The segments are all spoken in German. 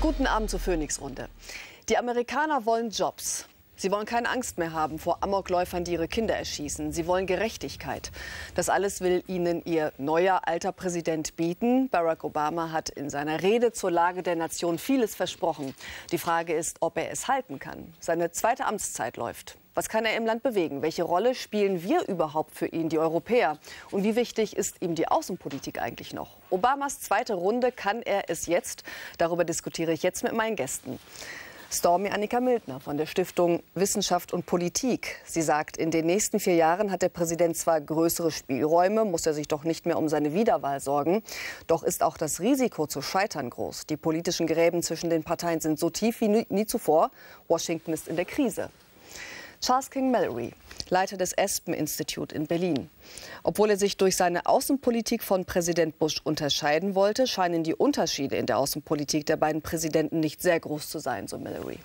Guten Abend zur Phoenix-Runde. Die Amerikaner wollen Jobs. Sie wollen keine Angst mehr haben vor Amokläufern, die ihre Kinder erschießen. Sie wollen Gerechtigkeit. Das alles will ihnen ihr neuer alter Präsident bieten. Barack Obama hat in seiner Rede zur Lage der Nation vieles versprochen. Die Frage ist, ob er es halten kann. Seine zweite Amtszeit läuft. Was kann er im Land bewegen? Welche Rolle spielen wir überhaupt für ihn, die Europäer? Und wie wichtig ist ihm die Außenpolitik eigentlich noch? Obamas zweite Runde, kann er es jetzt? Darüber diskutiere ich jetzt mit meinen Gästen. Stormy Annika Mildner von der Stiftung Wissenschaft und Politik. Sie sagt, in den nächsten vier Jahren hat der Präsident zwar größere Spielräume, muss er sich doch nicht mehr um seine Wiederwahl sorgen. Doch ist auch das Risiko zu scheitern groß. Die politischen Gräben zwischen den Parteien sind so tief wie nie, zuvor. Washington ist in der Krise. Charles King Mallory, Leiter des Aspen Institute in Berlin. Obwohl er sich durch seine Außenpolitik von Präsident Bush unterscheiden wollte, scheinen die Unterschiede in der Außenpolitik der beiden Präsidenten nicht sehr groß zu sein, so Mallory.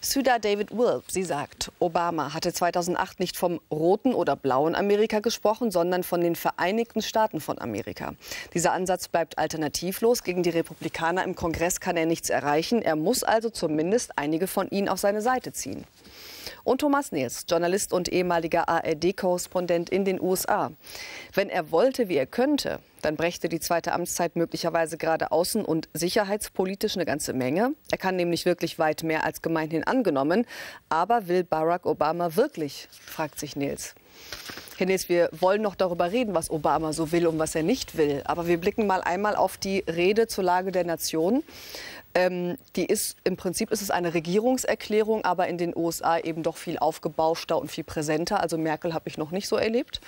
Süda David Wilp, sie sagt, Obama hatte 2008 nicht vom roten oder blauen Amerika gesprochen, sondern von den Vereinigten Staaten von Amerika. Dieser Ansatz bleibt alternativlos. Gegen die Republikaner im Kongress kann er nichts erreichen. Er muss also zumindest einige von ihnen auf seine Seite ziehen. Und Thomas Nils, Journalist und ehemaliger ARD-Korrespondent in den USA. Wenn er wollte, wie er könnte, dann brächte die zweite Amtszeit möglicherweise gerade außen- und sicherheitspolitisch eine ganze Menge. Er kann nämlich wirklich weit mehr als gemeinhin angenommen. Aber will Barack Obama wirklich, fragt sich Nils. Herr Nils, wir wollen noch darüber reden, was Obama so will und was er nicht will. Aber wir blicken mal einmal auf die Rede zur Lage der Nation. Ähm, die ist im Prinzip ist es eine Regierungserklärung, aber in den USA eben doch viel aufgebauschter und viel präsenter. Also Merkel habe ich noch nicht so erlebt.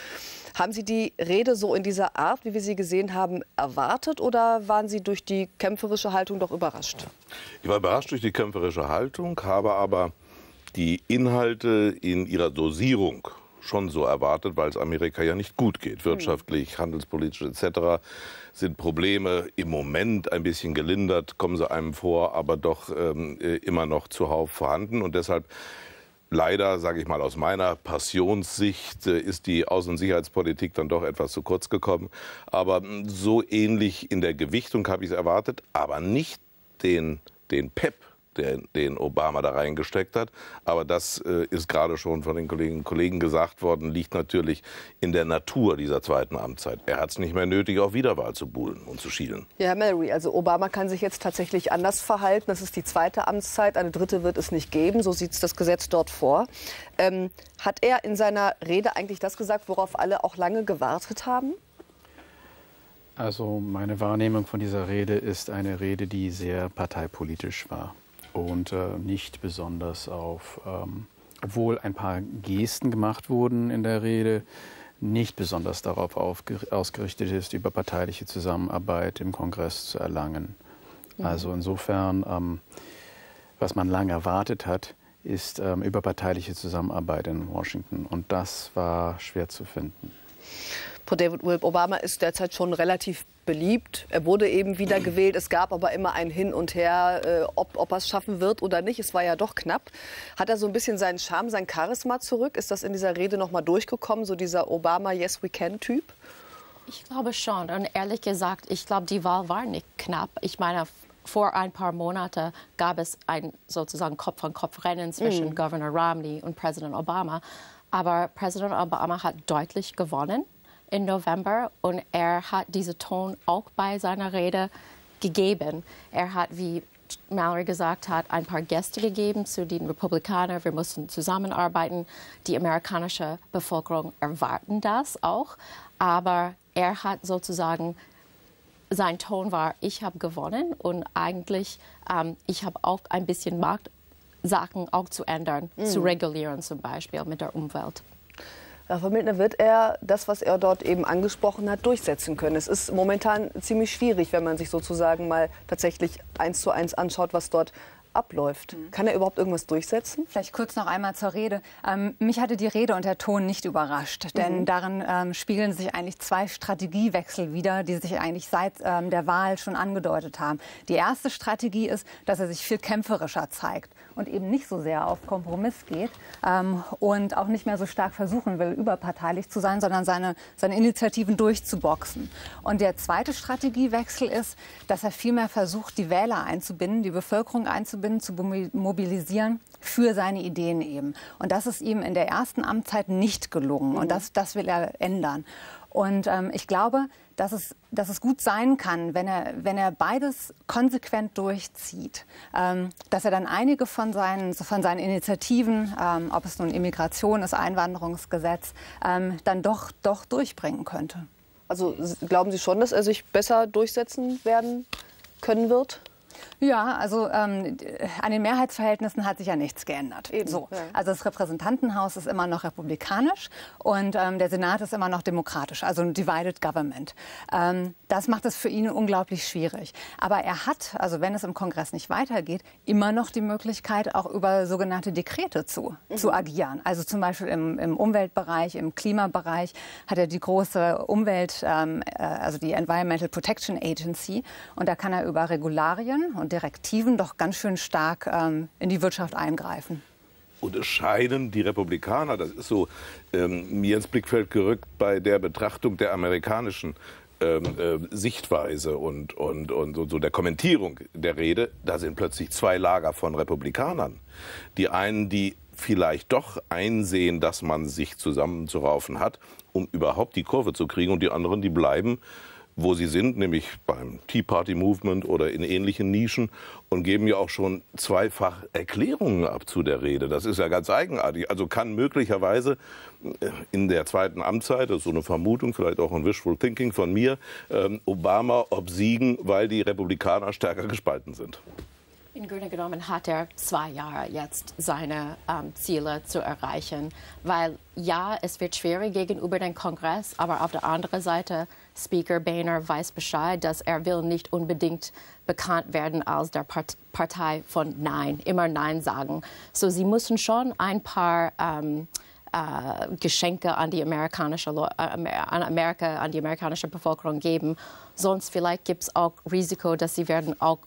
Haben Sie die Rede so in dieser Art, wie wir sie gesehen haben, erwartet oder waren Sie durch die kämpferische Haltung doch überrascht? Ich war überrascht durch die kämpferische Haltung, habe aber die Inhalte in ihrer Dosierung schon so erwartet, weil es Amerika ja nicht gut geht, wirtschaftlich, handelspolitisch etc sind Probleme im Moment ein bisschen gelindert, kommen sie einem vor, aber doch ähm, äh, immer noch zuhauf vorhanden. Und deshalb Leider, sage ich mal, aus meiner Passionssicht äh, ist die Außen- und Sicherheitspolitik dann doch etwas zu kurz gekommen. Aber hm, so ähnlich in der Gewichtung habe ich es erwartet, aber nicht den, den PEP, der, den Obama da reingesteckt hat. Aber das äh, ist gerade schon von den Kolleginnen und Kollegen gesagt worden, liegt natürlich in der Natur dieser zweiten Amtszeit. Er hat es nicht mehr nötig, auf Wiederwahl zu buhlen und zu schielen. Ja, Herr Mallory, also Obama kann sich jetzt tatsächlich anders verhalten. Das ist die zweite Amtszeit. Eine dritte wird es nicht geben. So sieht es das Gesetz dort vor. Ähm, hat er in seiner Rede eigentlich das gesagt, worauf alle auch lange gewartet haben? Also meine Wahrnehmung von dieser Rede ist eine Rede, die sehr parteipolitisch war und äh, nicht besonders auf, ähm, obwohl ein paar Gesten gemacht wurden in der Rede, nicht besonders darauf ausgerichtet ist, über parteiliche Zusammenarbeit im Kongress zu erlangen. Mhm. Also insofern, ähm, was man lange erwartet hat, ist ähm, überparteiliche Zusammenarbeit in Washington. Und das war schwer zu finden. David Obama ist derzeit schon relativ beliebt. Er wurde eben wieder gewählt. Es gab aber immer ein Hin und Her, äh, ob, ob er es schaffen wird oder nicht. Es war ja doch knapp. Hat er so ein bisschen seinen Charme, sein Charisma zurück? Ist das in dieser Rede noch mal durchgekommen, so dieser Obama Yes We Can Typ? Ich glaube schon. Und ehrlich gesagt, ich glaube, die Wahl war nicht knapp. Ich meine, vor ein paar Monaten gab es ein sozusagen Kopf-an-Kopf-Rennen zwischen mm. Governor Romney und Präsident Obama. Aber Präsident Obama hat deutlich gewonnen im November und er hat diesen Ton auch bei seiner Rede gegeben. Er hat, wie Mallory gesagt hat, ein paar Gäste gegeben zu den Republikanern. Wir mussten zusammenarbeiten. Die amerikanische Bevölkerung erwarten das auch. Aber er hat sozusagen, sein Ton war, ich habe gewonnen und eigentlich, ähm, ich habe auch ein bisschen Macht, Sachen auch zu ändern, mhm. zu regulieren zum Beispiel mit der Umwelt. Frau Mildner, wird er das, was er dort eben angesprochen hat, durchsetzen können? Es ist momentan ziemlich schwierig, wenn man sich sozusagen mal tatsächlich eins zu eins anschaut, was dort abläuft. Mhm. Kann er überhaupt irgendwas durchsetzen? Vielleicht kurz noch einmal zur Rede. Ähm, mich hatte die Rede und der Ton nicht überrascht, denn mhm. darin ähm, spiegeln sich eigentlich zwei Strategiewechsel wider, die sich eigentlich seit ähm, der Wahl schon angedeutet haben. Die erste Strategie ist, dass er sich viel kämpferischer zeigt und eben nicht so sehr auf Kompromiss geht ähm, und auch nicht mehr so stark versuchen will, überparteilich zu sein, sondern seine, seine Initiativen durchzuboxen. Und der zweite Strategiewechsel ist, dass er vielmehr versucht, die Wähler einzubinden, die Bevölkerung einzubinden, zu mobilisieren für seine Ideen eben. Und das ist ihm in der ersten Amtszeit nicht gelungen. Und das, das will er ändern. Und ähm, ich glaube, dass es, dass es gut sein kann, wenn er, wenn er beides konsequent durchzieht, ähm, dass er dann einige von seinen, von seinen Initiativen, ähm, ob es nun Immigration ist, Einwanderungsgesetz, ähm, dann doch, doch durchbringen könnte. Also glauben Sie schon, dass er sich besser durchsetzen werden können wird? Ja, also ähm, an den Mehrheitsverhältnissen hat sich ja nichts geändert. Eben, so. Ja. Also das Repräsentantenhaus ist immer noch republikanisch und ähm, der Senat ist immer noch demokratisch, also ein Divided Government. Ähm, das macht es für ihn unglaublich schwierig. Aber er hat, also wenn es im Kongress nicht weitergeht, immer noch die Möglichkeit, auch über sogenannte Dekrete zu, mhm. zu agieren. Also zum Beispiel im, im, Umweltbereich, im Klimabereich hat er die große Umwelt, ähm, äh, also die Environmental Protection Agency und da kann er über Regularien und Direktiven doch ganz schön stark ähm, in die Wirtschaft eingreifen. Und es scheinen die Republikaner, das ist so ähm, mir ins Blickfeld gerückt bei der Betrachtung der amerikanischen ähm, äh, Sichtweise und, und, und so, so der Kommentierung der Rede, da sind plötzlich zwei Lager von Republikanern. Die einen, die vielleicht doch einsehen, dass man sich zusammenzuraufen hat, um überhaupt die Kurve zu kriegen, und die anderen, die bleiben wo sie sind, nämlich beim Tea Party Movement oder in ähnlichen Nischen und geben ja auch schon zweifach Erklärungen ab zu der Rede. Das ist ja ganz eigenartig. Also kann möglicherweise äh, in der zweiten Amtszeit, das ist so eine Vermutung, vielleicht auch ein Wishful Thinking von mir, ähm, Obama obsiegen, weil die Republikaner stärker gespalten sind. Im Grunde genommen hat er zwei Jahre jetzt seine ähm, Ziele zu erreichen, weil ja, es wird schwierig gegenüber dem Kongress, aber auf der anderen Seite Speaker Boehner weiß Bescheid, dass er will nicht unbedingt bekannt werden als der Part Partei von Nein, immer Nein sagen. So sie müssen schon ein paar ähm, äh, Geschenke an die amerikanische äh, an Amerika, an die amerikanische Bevölkerung geben. Sonst vielleicht gibt es auch Risiko, dass sie werden auch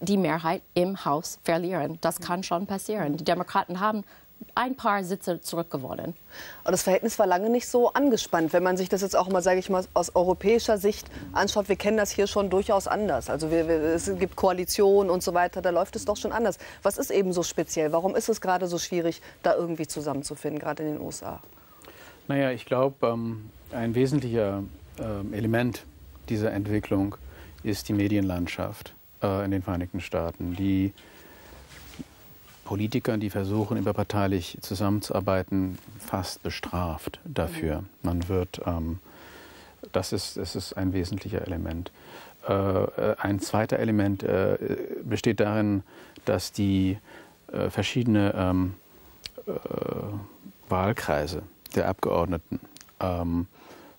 die Mehrheit im Haus verlieren. Das kann schon passieren. Die Demokraten haben ein paar Sitze zurückgewonnen. Und das Verhältnis war lange nicht so angespannt, wenn man sich das jetzt auch mal, sage ich mal, aus europäischer Sicht anschaut. Wir kennen das hier schon durchaus anders. Also wir, wir, es gibt Koalitionen und so weiter, da läuft es doch schon anders. Was ist eben so speziell? Warum ist es gerade so schwierig, da irgendwie zusammenzufinden, gerade in den USA? Naja, ich glaube, ähm, ein wesentlicher äh, Element dieser Entwicklung ist die Medienlandschaft äh, in den Vereinigten Staaten, die Politikern, die versuchen, überparteilich zusammenzuarbeiten, fast bestraft dafür. Mhm. Man wird, ähm, das, ist, das ist ein wesentlicher Element. Äh, äh, ein zweiter Element äh, besteht darin, dass die äh, verschiedene ähm, äh, Wahlkreise der Abgeordneten ähm,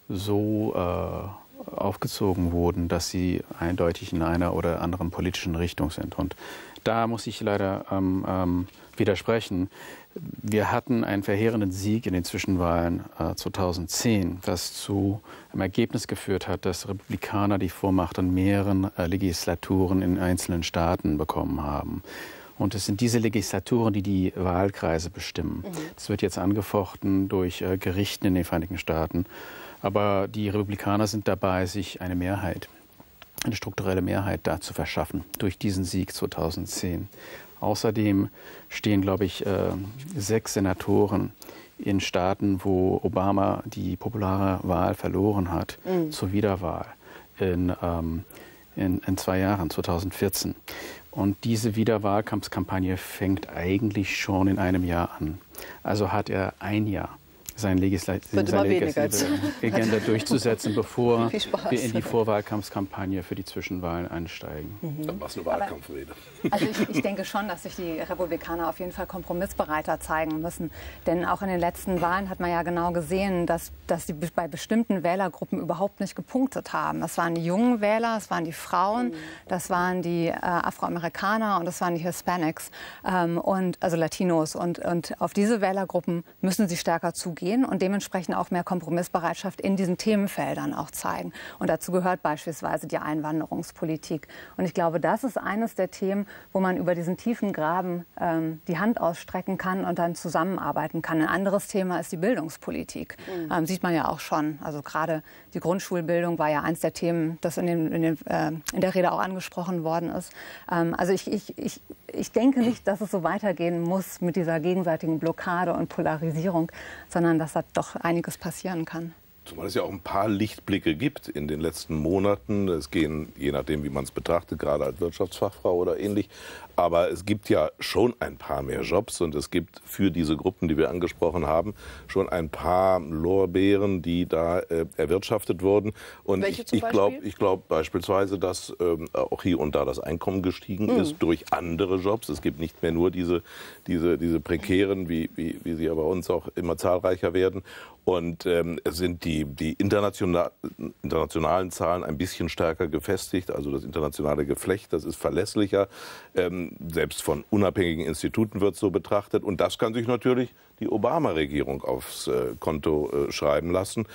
so äh, aufgezogen wurden, dass sie eindeutig in einer oder anderen politischen Richtung sind. Und da muss ich leider ähm, ähm, widersprechen. Wir hatten einen verheerenden Sieg in den Zwischenwahlen äh, 2010, das zu einem Ergebnis geführt hat, dass Republikaner die Vormacht an mehreren äh, Legislaturen in einzelnen Staaten bekommen haben. Und es sind diese Legislaturen, die die Wahlkreise bestimmen. Mhm. Das wird jetzt angefochten durch äh, Gerichten in den Vereinigten Staaten. Aber die Republikaner sind dabei, sich eine Mehrheit eine strukturelle Mehrheit da zu verschaffen durch diesen Sieg 2010. Außerdem stehen, glaube ich, äh, sechs Senatoren in Staaten, wo Obama die populare Wahl verloren hat, mhm. zur Wiederwahl in, ähm, in, in, zwei Jahren, 2014. Und diese Wiederwahlkampfkampagne fängt eigentlich schon in einem Jahr an. Also hat er ein Jahr seine, Legislative, seine Legislative Agenda durchzusetzen, bevor wir in die Vorwahlkampfkampagne für die Zwischenwahlen einsteigen. Mhm. Dann war es eine Wahlkampfrede. Also ich, ich, denke schon, dass sich die Republikaner auf jeden Fall kompromissbereiter zeigen müssen. Denn auch in den letzten Wahlen hat man ja genau gesehen, dass, dass sie bei bestimmten Wählergruppen überhaupt nicht gepunktet haben. Das waren die jungen Wähler, das waren die Frauen, das waren die äh, Afroamerikaner und das waren die Hispanics ähm, und also Latinos. Und, und auf diese Wählergruppen müssen sie stärker zugehen und dementsprechend auch mehr Kompromissbereitschaft in diesen Themenfeldern auch zeigen. Und dazu gehört beispielsweise die Einwanderungspolitik. Und ich glaube, das ist eines der Themen, wo man über diesen tiefen Graben ähm, die Hand ausstrecken kann und dann zusammenarbeiten kann. Ein anderes Thema ist die Bildungspolitik. Mhm. Ähm, sieht man ja auch schon. Also gerade die Grundschulbildung war ja eins der Themen, das in, den, in, den, äh, in der Rede auch angesprochen worden ist. Ähm, also ich, ich, ich, ich denke nicht, dass es so weitergehen muss mit dieser gegenseitigen Blockade und Polarisierung, sondern dass da doch einiges passieren kann. Zumal es ja auch ein paar Lichtblicke gibt in den letzten Monaten. Es gehen, je nachdem, wie man es betrachtet, gerade als Wirtschaftsfachfrau oder ähnlich, aber es gibt ja schon ein paar mehr Jobs und es gibt für diese Gruppen, die wir angesprochen haben, schon ein paar Lorbeeren, die da äh, erwirtschaftet wurden. Und Welche ich, ich glaube ich glaub beispielsweise, dass ähm, auch hier und da das Einkommen gestiegen mhm. ist durch andere Jobs. Es gibt nicht mehr nur diese, diese, diese prekären, wie, wie, wie sie ja bei uns auch immer zahlreicher werden. Und ähm, es sind die, die international, internationalen Zahlen ein bisschen stärker gefestigt. Also das internationale Geflecht, das ist verlässlicher. Ähm, selbst von unabhängigen Instituten wird so betrachtet. Und das kann sich natürlich die Obama-Regierung aufs äh, Konto äh, schreiben lassen.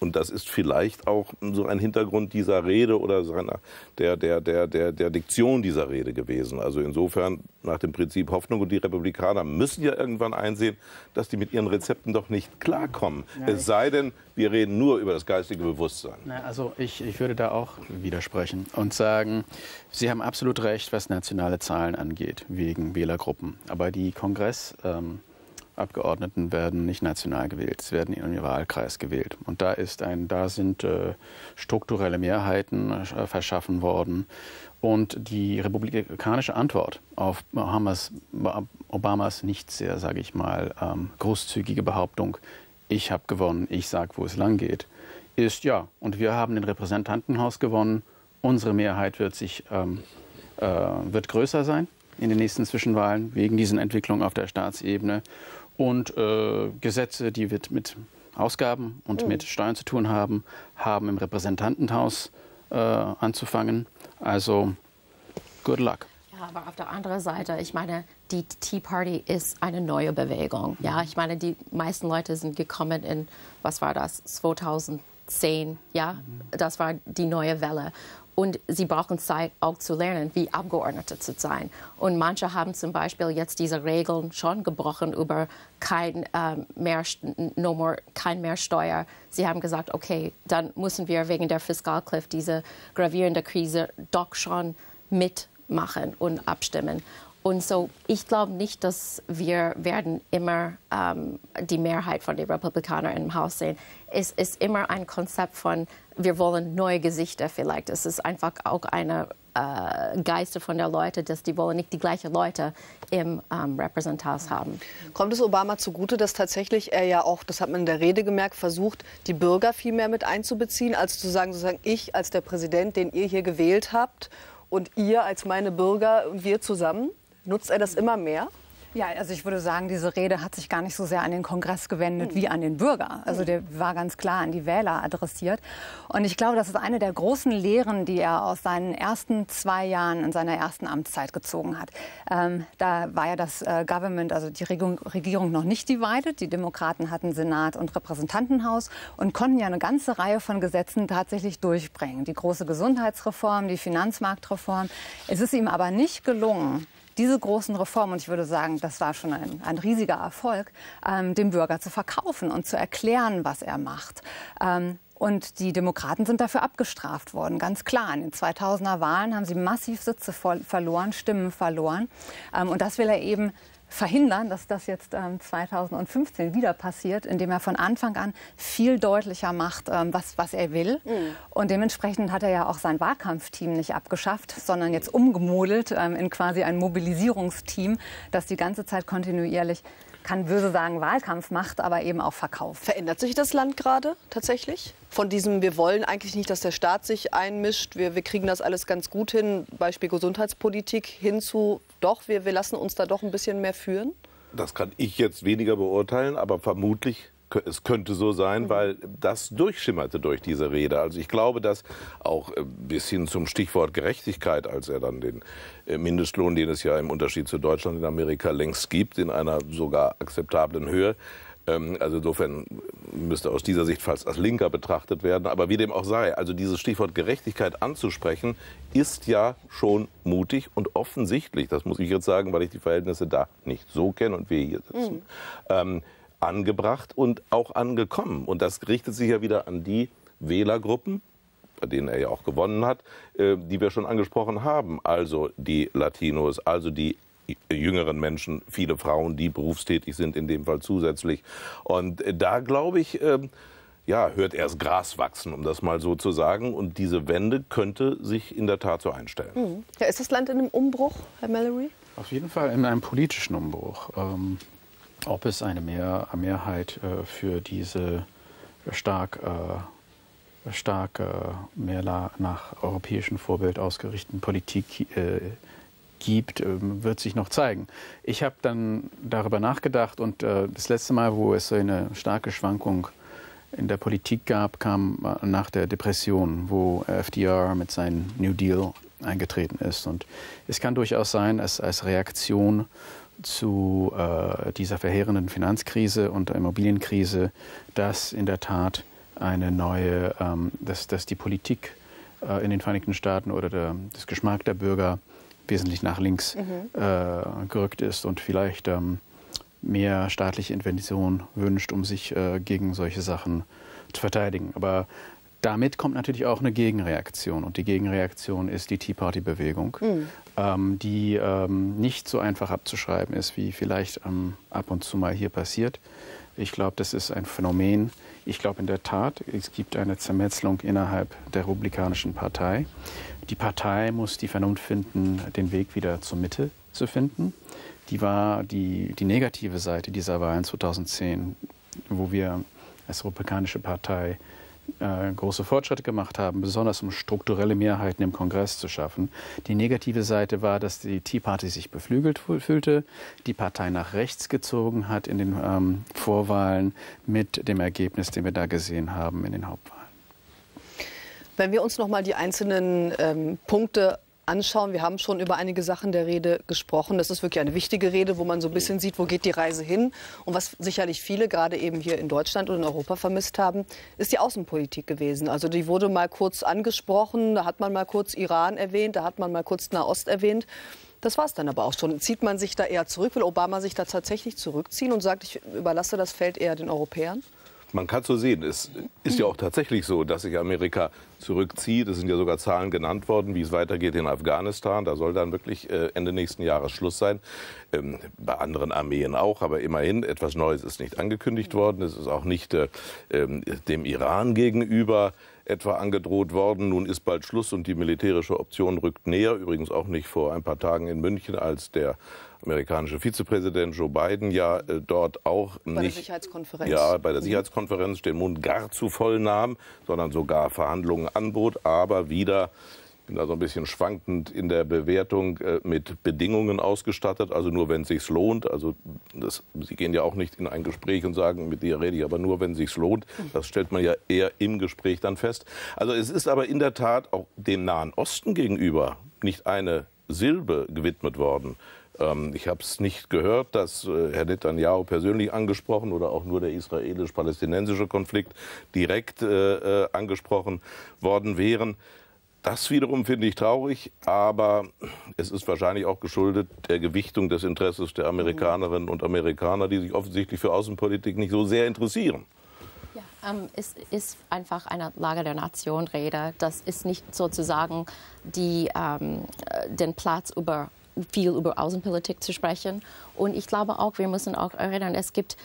Und das ist vielleicht auch so ein Hintergrund dieser Rede oder seiner, der, der, der, der, der Diktion dieser Rede gewesen. Also insofern nach dem Prinzip Hoffnung und die Republikaner müssen ja irgendwann einsehen, dass die mit ihren Rezepten doch nicht klarkommen. Ja, es sei denn, wir reden nur über das geistige Bewusstsein. Na, also ich, ich würde da auch widersprechen und sagen, Sie haben absolut recht, was nationale Zahlen angeht, wegen Wählergruppen. Aber die Kongress... Ähm, Abgeordneten werden nicht national gewählt, sie werden in ihrem Wahlkreis gewählt. Und da, ist ein, da sind äh, strukturelle Mehrheiten äh, verschaffen worden. Und die republikanische Antwort auf Obamas, Obamas nicht sehr, sage ich mal, ähm, großzügige Behauptung, ich habe gewonnen, ich sage, wo es lang geht, ist ja, und wir haben den Repräsentantenhaus gewonnen, unsere Mehrheit wird, sich, ähm, äh, wird größer sein in den nächsten Zwischenwahlen wegen diesen Entwicklungen auf der Staatsebene und äh, Gesetze, die mit, mit Ausgaben und mhm. mit Steuern zu tun haben, haben im Repräsentantenhaus äh, anzufangen. Also, good luck. Ja, aber auf der anderen Seite, ich meine, die Tea Party ist eine neue Bewegung. Ja, ich meine, die meisten Leute sind gekommen in, was war das, 2010, ja, mhm. das war die neue Welle. Und sie brauchen Zeit auch zu lernen, wie Abgeordnete zu sein. Und manche haben zum Beispiel jetzt diese Regeln schon gebrochen über kein, äh, mehr, no more, kein mehr Steuer. Sie haben gesagt, okay, dann müssen wir wegen der Fiskalcliff diese gravierende Krise doch schon mitmachen und abstimmen. Und so, ich glaube nicht, dass wir werden immer ähm, die Mehrheit von den Republikanern im Haus sehen. Es ist immer ein Konzept von, wir wollen neue Gesichter vielleicht. Es ist einfach auch eine äh, Geister von der Leute, dass die wollen nicht die gleichen Leute im ähm, Repräsentanthaus haben. Kommt es Obama zugute, dass tatsächlich er ja auch, das hat man in der Rede gemerkt, versucht, die Bürger viel mehr mit einzubeziehen, als zu sagen, sozusagen ich als der Präsident, den ihr hier gewählt habt und ihr als meine Bürger und wir zusammen? Nutzt er das immer mehr? Ja, also ich würde sagen, diese Rede hat sich gar nicht so sehr an den Kongress gewendet wie an den Bürger. Also der war ganz klar an die Wähler adressiert. Und ich glaube, das ist eine der großen Lehren, die er aus seinen ersten zwei Jahren in seiner ersten Amtszeit gezogen hat. Ähm, da war ja das äh, Government, also die Regierung, Regierung noch nicht divided. Die Demokraten hatten Senat und Repräsentantenhaus und konnten ja eine ganze Reihe von Gesetzen tatsächlich durchbringen. Die große Gesundheitsreform, die Finanzmarktreform. Es ist ihm aber nicht gelungen, diese großen Reformen, und ich würde sagen, das war schon ein, ein riesiger Erfolg, ähm, dem Bürger zu verkaufen und zu erklären, was er macht. Ähm, und die Demokraten sind dafür abgestraft worden, ganz klar. In den 2000er Wahlen haben sie massiv Sitze verloren, Stimmen verloren. Ähm, und das will er eben verhindern, dass das jetzt ähm, 2015 wieder passiert, indem er von Anfang an viel deutlicher macht, ähm, was, was er will. Mhm. Und dementsprechend hat er ja auch sein Wahlkampfteam nicht abgeschafft, sondern jetzt umgemodelt ähm, in quasi ein Mobilisierungsteam, das die ganze Zeit kontinuierlich kann böse sagen, Wahlkampf macht, aber eben auch verkauft. Verändert sich das Land gerade tatsächlich? Von diesem, wir wollen eigentlich nicht, dass der Staat sich einmischt, wir, wir kriegen das alles ganz gut hin, Beispiel Gesundheitspolitik, hinzu, doch, wir, wir lassen uns da doch ein bisschen mehr führen? Das kann ich jetzt weniger beurteilen, aber vermutlich es könnte so sein, mhm. weil das durchschimmerte durch diese Rede. Also ich glaube, dass auch äh, bis hin zum Stichwort Gerechtigkeit, als er dann den äh, Mindestlohn, den es ja im Unterschied zu Deutschland in Amerika längst gibt, in einer sogar akzeptablen Höhe, ähm, also insofern müsste aus dieser Sicht fast als Linker betrachtet werden. Aber wie dem auch sei, also dieses Stichwort Gerechtigkeit anzusprechen, ist ja schon mutig und offensichtlich, das muss ich jetzt sagen, weil ich die Verhältnisse da nicht so kenne und wir hier sitzen, mhm. ähm, angebracht und auch angekommen. Und das richtet sich ja wieder an die Wählergruppen, bei denen er ja auch gewonnen hat, äh, die wir schon angesprochen haben. Also die Latinos, also die jüngeren Menschen, viele Frauen, die berufstätig sind, in dem Fall zusätzlich. Und da glaube ich, ähm, ja, hört erst Gras wachsen, um das mal so zu sagen. Und diese Wende könnte sich in der Tat so einstellen. Mhm. Ja, ist das Land in einem Umbruch, Herr Mallory? Auf jeden Fall in einem politischen Umbruch. Ähm, ob es eine Mehr Mehrheit äh, für diese stark, äh, stark äh, mehr nach europäischem Vorbild ausgerichteten Politik äh, gibt, ähm, wird sich noch zeigen. Ich habe dann darüber nachgedacht und äh, das letzte Mal, wo es eine starke Schwankung in der Politik gab, kam nach der Depression, wo FDR mit seinem New Deal eingetreten ist. Und es kann durchaus sein, dass als Reaktion zu äh, dieser verheerenden Finanzkrise und der Immobilienkrise, dass in der Tat eine neue, ähm, dass, dass die Politik äh, in den Vereinigten Staaten oder der, das Geschmack der Bürger wesentlich nach links mhm. äh, gerückt ist und vielleicht ähm, mehr staatliche Intervention wünscht, um sich äh, gegen solche Sachen zu verteidigen. Aber damit kommt natürlich auch eine Gegenreaktion. Und die Gegenreaktion ist die Tea Party-Bewegung, mhm. ähm, die ähm, nicht so einfach abzuschreiben ist, wie vielleicht ähm, ab und zu mal hier passiert. Ich glaube, das ist ein Phänomen. Ich glaube in der Tat, es gibt eine Zermetzelung innerhalb der Republikanischen Partei. Die Partei muss die Vernunft finden, den Weg wieder zur Mitte zu finden. Die war die, die negative Seite dieser Wahlen 2010, wo wir als Republikanische Partei äh, große Fortschritte gemacht haben, besonders um strukturelle Mehrheiten im Kongress zu schaffen. Die negative Seite war, dass die Tea Party sich beflügelt fühlte, die Partei nach rechts gezogen hat in den ähm, Vorwahlen mit dem Ergebnis, den wir da gesehen haben in den Hauptwahlen. Wenn wir uns noch mal die einzelnen ähm, Punkte anschauen. Wir haben schon über einige Sachen der Rede gesprochen. Das ist wirklich eine wichtige Rede, wo man so ein bisschen sieht, wo geht die Reise hin. Und was sicherlich viele gerade eben hier in Deutschland und in Europa vermisst haben, ist die Außenpolitik gewesen. Also die wurde mal kurz angesprochen, da hat man mal kurz Iran erwähnt, da hat man mal kurz Nahost erwähnt. Das war es dann aber auch schon. Zieht man sich da eher zurück? Will Obama sich da tatsächlich zurückziehen und sagt, ich überlasse das Feld eher den Europäern? Man kann so sehen. Es ist ja auch tatsächlich so, dass sich Amerika zurückzieht. Es sind ja sogar Zahlen genannt worden, wie es weitergeht in Afghanistan. Da soll dann wirklich äh, Ende nächsten Jahres Schluss sein. Ähm, bei anderen Armeen auch, aber immerhin etwas Neues ist nicht angekündigt worden. Es ist auch nicht äh, ähm, dem Iran gegenüber etwa angedroht worden. Nun ist bald Schluss und die militärische Option rückt näher. Übrigens auch nicht vor ein paar Tagen in München, als der amerikanische Vizepräsident Joe Biden ja äh, dort auch bei nicht. Der Sicherheitskonferenz. Ja, bei der mhm. Sicherheitskonferenz den Mund gar zu voll nahm, sondern sogar Verhandlungen anbot, aber wieder bin da so ein bisschen schwankend in der Bewertung äh, mit Bedingungen ausgestattet, also nur wenn es sich lohnt. Also das, Sie gehen ja auch nicht in ein Gespräch und sagen, mit dir rede ich aber nur, wenn es sich lohnt. Das stellt man ja eher im Gespräch dann fest. Also es ist aber in der Tat auch dem Nahen Osten gegenüber nicht eine Silbe gewidmet worden. Ähm, ich habe es nicht gehört, dass äh, Herr Netanyahu persönlich angesprochen oder auch nur der israelisch-palästinensische Konflikt direkt äh, äh, angesprochen worden wären. Das wiederum finde ich traurig, aber es ist wahrscheinlich auch geschuldet der Gewichtung des Interesses der Amerikanerinnen und Amerikaner, die sich offensichtlich für Außenpolitik nicht so sehr interessieren. Ja, ähm, es ist einfach eine Lage der Nation Rede. Das ist nicht sozusagen die, ähm, den Platz über viel über Außenpolitik zu sprechen. Und ich glaube auch, wir müssen auch erinnern, es gibt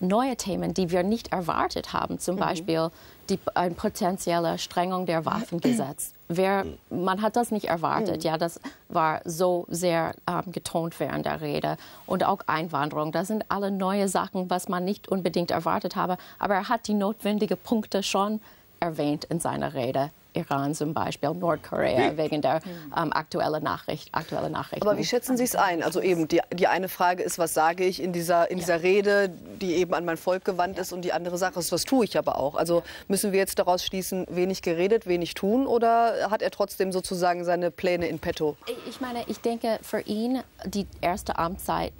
neue Themen, die wir nicht erwartet haben, zum mhm. Beispiel die, eine potenzielle Strengung der Waffengesetz. Wer, man hat das nicht erwartet. Mhm. Ja, das war so sehr ähm, getont während der Rede. Und auch Einwanderung. Das sind alle neue Sachen, was man nicht unbedingt erwartet habe. Aber er hat die notwendigen Punkte schon erwähnt in seiner Rede. Iran zum Beispiel, Nordkorea, wegen der ähm, aktuellen Nachricht, aktuelle Nachrichten. Aber wie schätzen Sie es ein? Also eben, die, die eine Frage ist, was sage ich in dieser, in dieser Rede, die eben an mein Volk gewandt ist und die andere Sache ist, was tue ich aber auch? Also müssen wir jetzt daraus schließen, wenig geredet, wenig tun oder hat er trotzdem sozusagen seine Pläne in petto? Ich meine, ich denke, für ihn die erste Amtszeit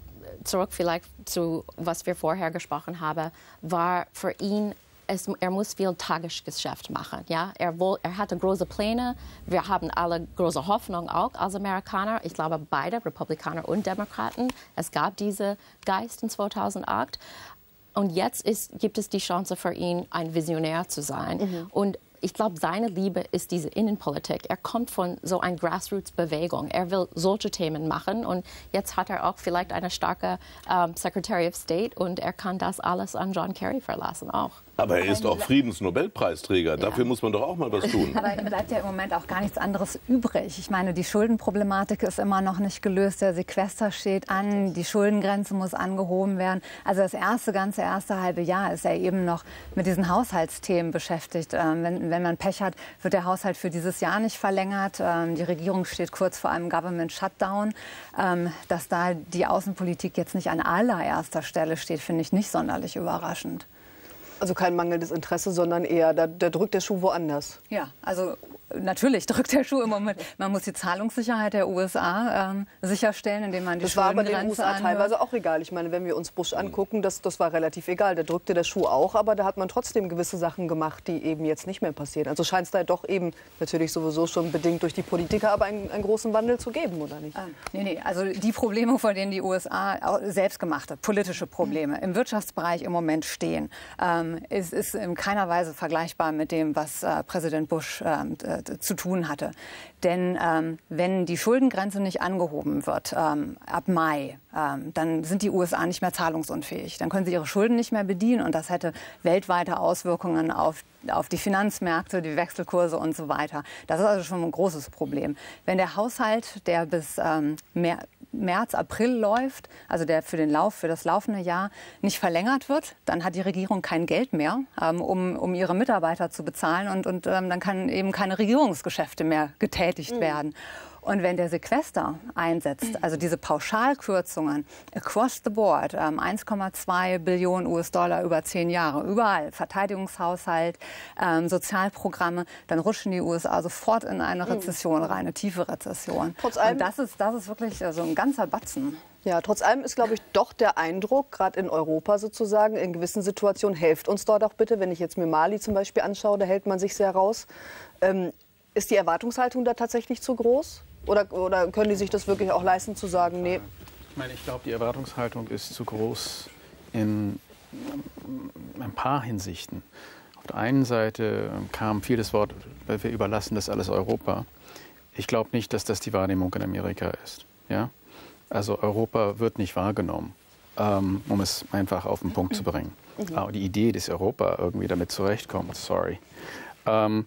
zurück vielleicht zu, was wir vorher gesprochen haben, war für ihn es, er muss viel Tagesgeschäft machen. Ja? Er, er hatte große Pläne. Wir haben alle große Hoffnung auch als Amerikaner. Ich glaube, beide, Republikaner und Demokraten. Es gab diese Geist in 2008. Und jetzt ist, gibt es die Chance für ihn, ein Visionär zu sein. Mhm. Und ich glaube, seine Liebe ist diese Innenpolitik. Er kommt von so einer Grassroots-Bewegung. Er will solche Themen machen und jetzt hat er auch vielleicht eine starke ähm, Secretary of State und er kann das alles an John Kerry verlassen auch. Aber er ist auch Friedensnobelpreisträger. Dafür muss man doch auch mal was tun. Aber ihm bleibt ja im Moment auch gar nichts anderes übrig. Ich meine, die Schuldenproblematik ist immer noch nicht gelöst. Der Sequester steht an. Die Schuldengrenze muss angehoben werden. Also das erste, ganze erste halbe Jahr ist er eben noch mit diesen Haushaltsthemen beschäftigt. Ähm, wenn, wenn man Pech hat, wird der Haushalt für dieses Jahr nicht verlängert. Ähm, die Regierung steht kurz vor einem Government Shutdown. Ähm, dass da die Außenpolitik jetzt nicht an allererster Stelle steht, finde ich nicht sonderlich überraschend. Also kein mangelndes Interesse, sondern eher, da, da drückt der Schuh woanders. Ja, also natürlich drückt der Schuh im Moment. Man muss die Zahlungssicherheit der USA ähm, sicherstellen, indem man die Das war aber den USA anhört. teilweise auch egal. Ich meine, wenn wir uns Bush angucken, das, das war relativ egal. Da drückte der Schuh auch, aber da hat man trotzdem gewisse Sachen gemacht, die eben jetzt nicht mehr passieren. Also scheint es da doch eben natürlich sowieso schon bedingt durch die Politiker, aber einen, einen großen Wandel zu geben, oder nicht? Ah, nee, nee. Also die Probleme, vor denen die USA selbst gemachte, politische Probleme im Wirtschaftsbereich im Moment stehen, ähm, ist, ist in keiner Weise vergleichbar mit dem, was äh, Präsident Bush ähm, zu tun hatte. Denn ähm, wenn die Schuldengrenze nicht angehoben wird ähm, ab Mai, ähm, dann sind die USA nicht mehr zahlungsunfähig. Dann können sie ihre Schulden nicht mehr bedienen und das hätte weltweite Auswirkungen auf auf die Finanzmärkte, die Wechselkurse und so weiter. Das ist also schon ein großes Problem. Wenn der Haushalt, der bis ähm, März, April läuft, also der für den Lauf, für das laufende Jahr nicht verlängert wird, dann hat die Regierung kein Geld mehr, ähm, um, um ihre Mitarbeiter zu bezahlen und, und ähm, dann kann eben keine Regierungsgeschäfte mehr getätigt mhm. werden. Und wenn der Sequester einsetzt, also diese Pauschalkürzungen across the board, 1,2 ähm, Billionen US-Dollar über zehn Jahre, überall, Verteidigungshaushalt, ähm, Sozialprogramme, dann rutschen die USA sofort in eine hm. Rezession rein, eine tiefe Rezession. Trotz allem, Und das ist, das ist wirklich so also ein ganzer Batzen. Ja, trotz allem ist, glaube ich, doch der Eindruck, gerade in Europa sozusagen, in gewissen Situationen, helft uns dort auch bitte. Wenn ich jetzt mir Mali zum Beispiel anschaue, da hält man sich sehr raus. Ähm, ist die Erwartungshaltung da tatsächlich zu groß? Oder, oder können die sich das wirklich auch leisten zu sagen, nee? Ich meine, ich glaube, die Erwartungshaltung ist zu groß in ein paar Hinsichten. Auf der einen Seite kam viel das Wort, wir überlassen das alles Europa. Ich glaube nicht, dass das die Wahrnehmung in Amerika ist. Ja? Also Europa wird nicht wahrgenommen, ähm, um es einfach auf den Punkt zu bringen. Mhm. Aber die Idee, dass Europa irgendwie damit zurechtkommt, sorry. Ähm,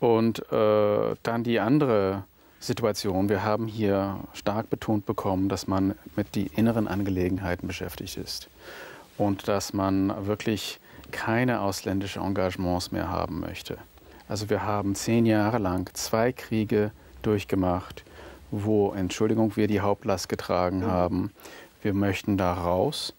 und äh, dann die andere Situation. Wir haben hier stark betont bekommen, dass man mit den inneren Angelegenheiten beschäftigt ist und dass man wirklich keine ausländischen Engagements mehr haben möchte. Also wir haben zehn Jahre lang zwei Kriege durchgemacht, wo, Entschuldigung, wir die Hauptlast getragen mhm. haben. Wir möchten da raus.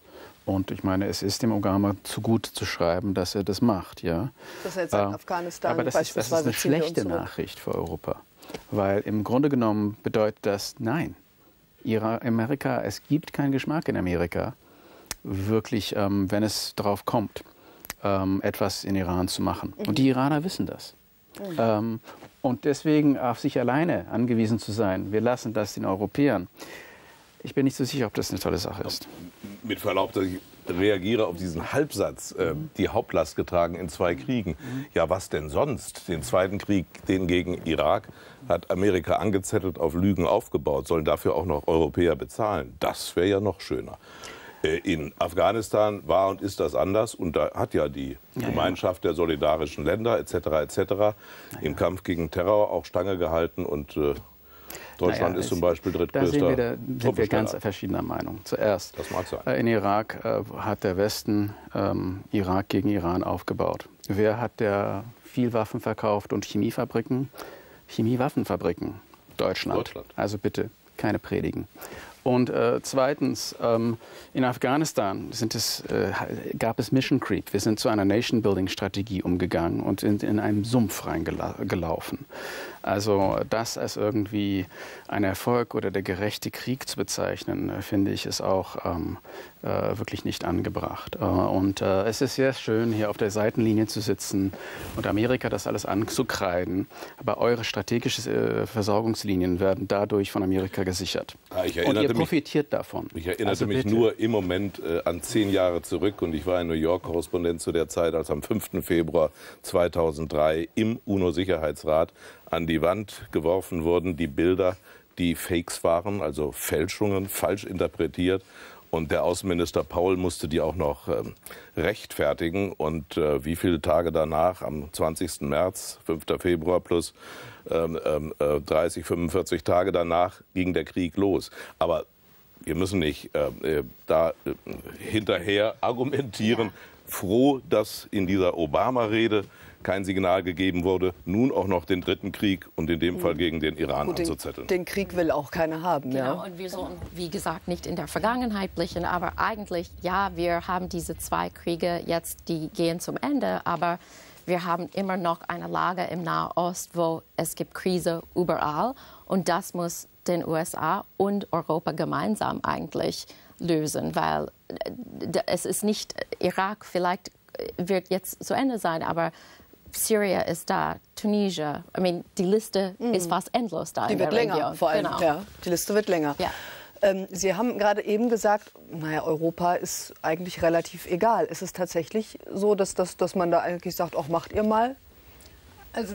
Und ich meine, es ist dem Obama zu gut zu schreiben, dass er das macht. Ja? Dass er jetzt äh, Afghanistan aber das ist, das ist eine schlechte Nachricht für Europa. Weil im Grunde genommen bedeutet das, nein, Amerika, es gibt keinen Geschmack in Amerika, wirklich, ähm, wenn es darauf kommt, ähm, etwas in Iran zu machen. Mhm. Und die Iraner wissen das. Mhm. Ähm, und deswegen auf sich alleine angewiesen zu sein, wir lassen das den Europäern. Ich bin nicht so sicher, ob das eine tolle Sache ist. Mit Verlaub, dass ich reagiere auf diesen Halbsatz, äh, die Hauptlast getragen in zwei Kriegen. Ja, was denn sonst? Den zweiten Krieg, den gegen Irak, hat Amerika angezettelt, auf Lügen aufgebaut, sollen dafür auch noch Europäer bezahlen. Das wäre ja noch schöner. Äh, in Afghanistan war und ist das anders und da hat ja die ja, Gemeinschaft ja. der solidarischen Länder etc. etc. Ja, im Kampf gegen Terror auch Stange gehalten und äh, Deutschland naja, ist zum Beispiel drittgrößter. Da, wir, da sind wir ganz verschiedener Meinung. Zuerst, äh, in Irak äh, hat der Westen ähm, Irak gegen Iran aufgebaut. Wer hat der viel Waffen verkauft und Chemiefabriken? Chemiewaffenfabriken. Deutschland. Deutschland. Also bitte keine Predigen. Und äh, zweitens, ähm, in Afghanistan es, äh, gab es Mission Creep. Wir sind zu einer Nation-Building-Strategie umgegangen und sind in einen Sumpf reingelaufen. Also das als irgendwie ein Erfolg oder der gerechte Krieg zu bezeichnen, äh, finde ich, ist auch ähm, äh, wirklich nicht angebracht. Äh, und äh, es ist sehr schön, hier auf der Seitenlinie zu sitzen und Amerika das alles anzukreiden. Aber eure strategischen äh, Versorgungslinien werden dadurch von Amerika gesichert. Ah, ich und ihr profitiert mich, davon. Ich erinnerte also mich nur im Moment äh, an zehn Jahre zurück und ich war in New York Korrespondent zu der Zeit, als am 5. Februar 2003 im UNO-Sicherheitsrat an die Wand geworfen wurden, die Bilder, die Fakes waren, also Fälschungen, falsch interpretiert. Und der Außenminister Paul musste die auch noch ähm, rechtfertigen. Und äh, wie viele Tage danach, am 20. März, 5. Februar plus ähm, äh, 30, 45 Tage danach, ging der Krieg los. Aber wir müssen nicht äh, äh da äh, hinterher argumentieren. Froh, dass in dieser Obama-Rede kein Signal gegeben wurde, nun auch noch den dritten Krieg und in dem mhm. Fall gegen den Iran Gut, anzuzetteln. Den, den, Krieg will auch keiner haben. Genau, ja? und wir sollen, wie gesagt, nicht in der Vergangenheit blicken, aber eigentlich, ja, wir haben diese zwei Kriege jetzt, die gehen zum Ende, aber wir haben immer noch eine Lage im Nahost, wo es gibt Krise überall und das muss den USA und Europa gemeinsam eigentlich lösen, weil äh, es ist nicht Irak vielleicht wird jetzt zu Ende sein, aber Syrien ist da, Tunisia. I mean, die Liste mm. ist fast endlos da. Die wird länger, Region. vor allem. Genau. Ja, die Liste wird länger. Ja. Ähm, Sie haben gerade eben gesagt, naja, Europa ist eigentlich relativ egal. Ist es tatsächlich so, dass, dass, dass man da eigentlich sagt, auch macht ihr mal? Also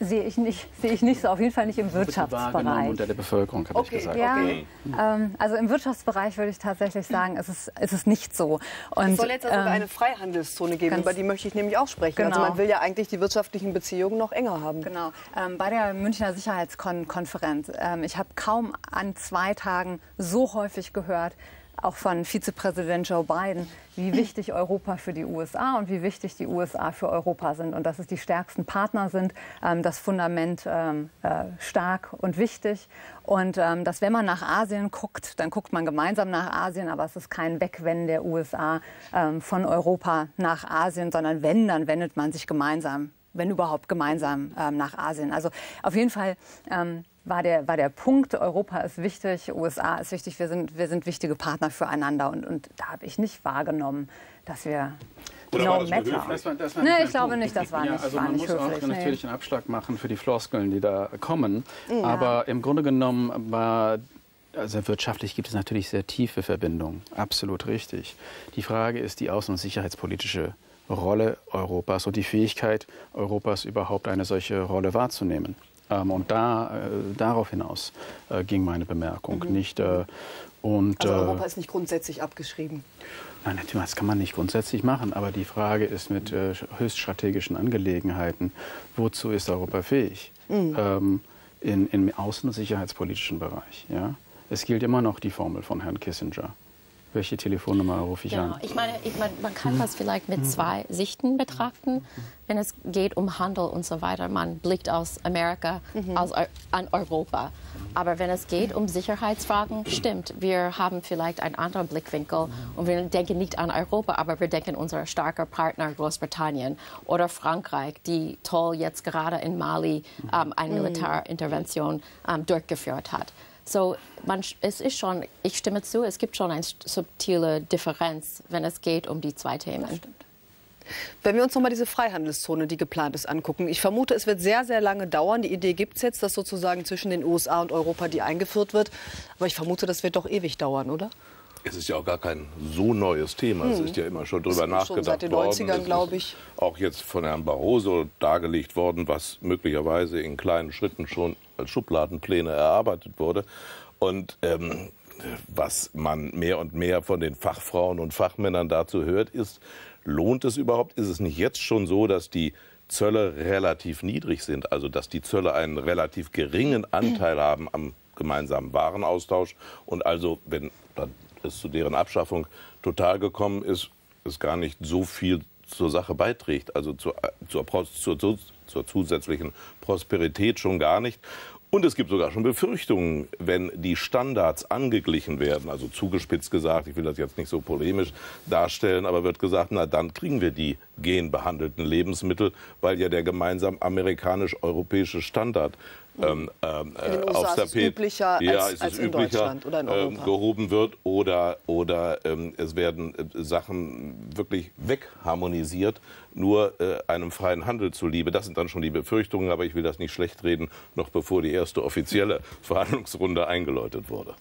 sehe ich nicht, sehe ich nicht so, auf jeden Fall nicht im Wirtschaftsbereich. Unter der Bevölkerung, habe okay. ich gesagt. Ja, okay. ähm, also im Wirtschaftsbereich würde ich tatsächlich sagen, ist es ist es nicht so. Und, es soll jetzt also ähm, eine Freihandelszone geben, über die möchte ich nämlich auch sprechen. Also genau. Also man will ja eigentlich die wirtschaftlichen Beziehungen noch enger haben. Genau. Ähm, bei der Münchner Sicherheitskonferenz, ähm, ich habe kaum an zwei Tagen so häufig gehört, auch von Vizepräsident Joe Biden, wie wichtig Europa für die USA und wie wichtig die USA für Europa sind und dass es die stärksten Partner sind, ähm, das Fundament ähm, äh, stark und wichtig und ähm, dass wenn man nach Asien guckt, dann guckt man gemeinsam nach Asien, aber es ist kein Wegwenden der USA ähm, von Europa nach Asien, sondern wenn, dann wendet man sich gemeinsam wenn überhaupt gemeinsam ähm, nach Asien. Also auf jeden Fall ähm, war der, war der Punkt, Europa ist wichtig, USA ist wichtig, wir sind, wir sind wichtige Partner füreinander. Und, und da habe ich nicht wahrgenommen, dass wir Oder no matter. Das war, das war nee, ich glaube nicht, das war nicht, ja, also war man nicht muss höflich, auch nee. natürlich einen Abschlag machen für die Floskeln, die da kommen. Ja. Aber im Grunde genommen war also wirtschaftlich gibt es natürlich sehr tiefe Verbindungen, absolut richtig. Die Frage ist die außen- und sicherheitspolitische Rolle Europas und die Fähigkeit Europas überhaupt eine solche Rolle wahrzunehmen. Ähm, und da, äh, darauf hinaus äh, ging meine Bemerkung. Mhm. Nicht, äh, und, also Europa ist nicht grundsätzlich abgeschrieben. Nein, natürlich, das kann man nicht grundsätzlich machen. Aber die Frage ist mit äh, höchst strategischen Angelegenheiten, wozu ist Europa fähig? Mhm. Ähm, in, Im außen- und sicherheitspolitischen Bereich. Ja? Es gilt immer noch die Formel von Herrn Kissinger. Welche Telefonnummer rufe ich genau. an? Ich meine, ich meine, man kann das vielleicht mit zwei Sichten betrachten. Wenn es geht um Handel und so weiter, man blickt aus Amerika mhm. aus, an Europa. Aber wenn es geht um Sicherheitsfragen, stimmt, wir haben vielleicht einen anderen Blickwinkel und wir denken nicht an Europa, aber wir denken unser starker Partner Großbritannien oder Frankreich, die toll jetzt gerade in Mali ähm, eine mhm. Militärintervention ähm, durchgeführt hat. So, man, es ist schon, ich stimme zu, es gibt schon eine subtile Differenz, wenn es geht um die zwei Themen. Wenn wir uns noch mal diese Freihandelszone, die geplant ist, angucken. Ich vermute, es wird sehr, sehr lange dauern. Die Idee gibt es jetzt, dass sozusagen zwischen den USA und Europa die eingeführt wird. Aber ich vermute, das wird doch ewig dauern, oder? Es ist ja auch gar kein so neues Thema. Hm. Es ist ja immer schon drüber nachgedacht schon seit den 90ern, glaube ich. Auch jetzt von Herrn Barroso dargelegt worden, was möglicherweise in kleinen Schritten schon als Schubladenpläne erarbeitet wurde. Und ähm, was man mehr und mehr von den Fachfrauen und Fachmännern dazu hört, ist, lohnt es überhaupt? Ist es nicht jetzt schon so, dass die Zölle relativ niedrig sind, also dass die Zölle einen relativ geringen Anteil haben am gemeinsamen Warenaustausch und also, wenn es zu deren Abschaffung total gekommen ist, es gar nicht so viel zur Sache beiträgt, also zur, zur, zur, zur zusätzlichen Prosperität schon gar nicht. Und es gibt sogar schon Befürchtungen, wenn die Standards angeglichen werden, also zugespitzt gesagt, ich will das jetzt nicht so polemisch darstellen, aber wird gesagt, na dann kriegen wir die genbehandelten Lebensmittel, weil ja der gemeinsam amerikanisch-europäische Standard ähm, ähm, den aufs Tapet. üblicher ja, als, als in üblicher, Deutschland oder in ähm, gehoben wird oder, oder ähm, es werden äh, Sachen wirklich wegharmonisiert, nur äh, einem freien Handel zuliebe. Das sind dann schon die Befürchtungen, aber ich will das nicht schlecht reden, noch bevor die erste offizielle Verhandlungsrunde eingeläutet wurde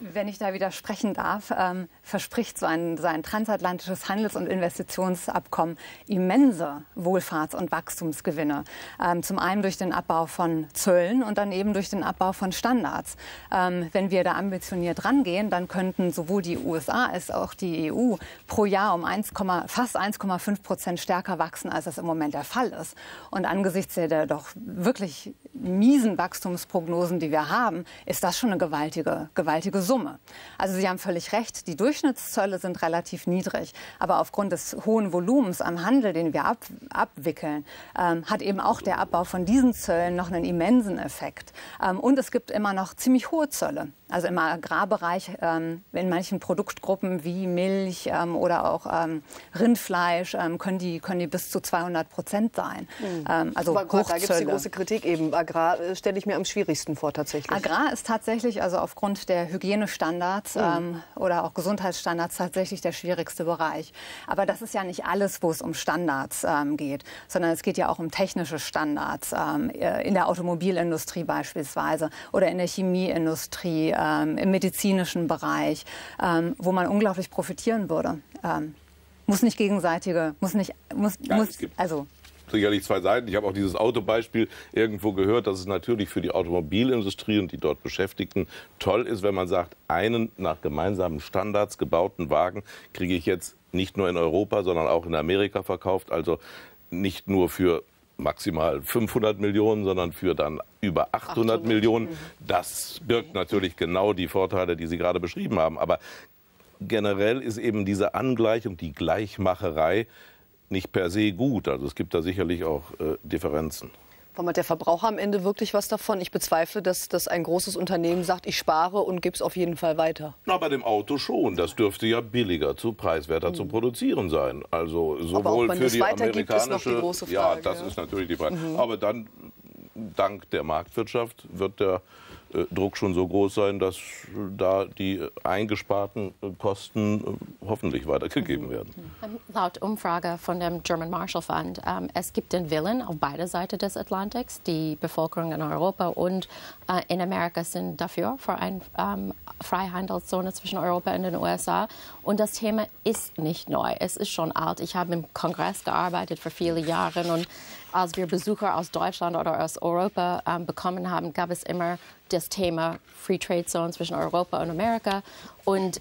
wenn ich da widersprechen darf, ähm, verspricht so ein, so ein transatlantisches Handels- und Investitionsabkommen immense Wohlfahrts- und Wachstumsgewinne. Ähm, zum einen durch den Abbau von Zöllen und dann eben durch den Abbau von Standards. Ähm, wenn wir da ambitioniert rangehen, dann könnten sowohl die USA als auch die EU pro Jahr um 1, fast 1,5 Prozent stärker wachsen, als das im Moment der Fall ist. Und angesichts der doch wirklich miesen Wachstumsprognosen, die wir haben, ist das schon eine gewaltige, gewaltige Summe. Also Sie haben völlig recht, die Durchschnittszölle sind relativ niedrig. Aber aufgrund des hohen Volumens am Handel, den wir ab, abwickeln, ähm, hat eben auch der Abbau von diesen Zöllen noch einen immensen Effekt. Ähm, und es gibt immer noch ziemlich hohe Zölle. Also im Agrarbereich, ähm, in manchen Produktgruppen wie Milch ähm, oder auch ähm, Rindfleisch ähm, können, die, können die bis zu 200 Prozent sein. Mhm. also Aber Gott, da gibt es die große Kritik eben. Agrar äh, stelle ich mir am schwierigsten vor tatsächlich. Agrar ist tatsächlich, also aufgrund der Hygienestandards mhm. oder auch Gesundheitsstandards tatsächlich der schwierigste Bereich. Aber das ist ja nicht alles, wo es um Standards ähm, geht, sondern es geht ja auch um technische Standards ähm, äh, in der Automobilindustrie beispielsweise oder in der Chemieindustrie ähm, im medizinischen Bereich, ähm, wo man unglaublich profitieren würde. Ähm, muss nicht gegenseitige, muss nicht, muss, ja, muss also sicherlich zwei Seiten. Ich habe auch dieses Autobeispiel irgendwo gehört, dass es natürlich für die Automobilindustrie und die dort Beschäftigten toll ist, wenn man sagt, einen nach gemeinsamen Standards gebauten Wagen kriege ich jetzt nicht nur in Europa, sondern auch in Amerika verkauft. Also nicht nur für maximal 500 Millionen, sondern für dann über 800, 800. Millionen. Das birgt natürlich genau die Vorteile, die Sie gerade beschrieben haben. Aber generell ist eben diese Angleichung, die Gleichmacherei nicht per se gut. Also es gibt da sicherlich auch äh, Differenzen. Warum hat der Verbraucher am Ende wirklich was davon? Ich bezweifle, dass, dass ein großes Unternehmen sagt, ich spare und gebe es auf jeden Fall weiter. Na, bei dem Auto schon. Das dürfte ja billiger, zu preiswerter mhm. zu produzieren sein. Also sowohl für die amerikanische. Die große Frage, ja, das ja. ist natürlich die Frage. Mhm. Aber dann, dank der Marktwirtschaft, wird der Druck schon so groß sein, dass da die eingesparten äh, Kosten äh, hoffentlich weitergegeben werden. Ähm, laut Umfrage von dem German Marshall Fund, ähm, es gibt den Willen auf beider Seiten des Atlantiks. Die Bevölkerung in Europa und äh, in Amerika sind dafür, für eine ähm, Freihandelszone zwischen Europa und den USA. Und das Thema ist nicht neu. Es ist schon alt. Ich habe im Kongress gearbeitet für viele Jahre und als wir Besucher aus Deutschland oder aus Europa ähm, bekommen haben, gab es immer das Thema Free Trade Zone zwischen Europa und Amerika. Und äh,